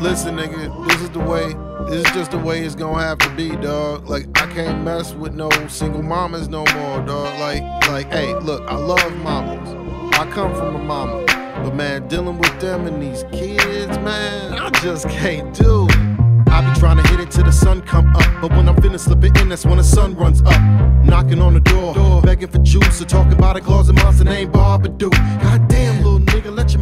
listen, nigga, this is the way. This is just the way it's gonna have to be, dog. Like I can't mess with no single mamas no more, dog. Like, like, hey, look, I love mamas. I come from a mama, but man, dealing with them and these kids, man, I just can't do. I be trying to hit it till the sun come up, but when I'm finna slip it in, that's when the sun runs up. Knocking on the door, begging for juice, or talking about a closet monster named Barbadoo. you.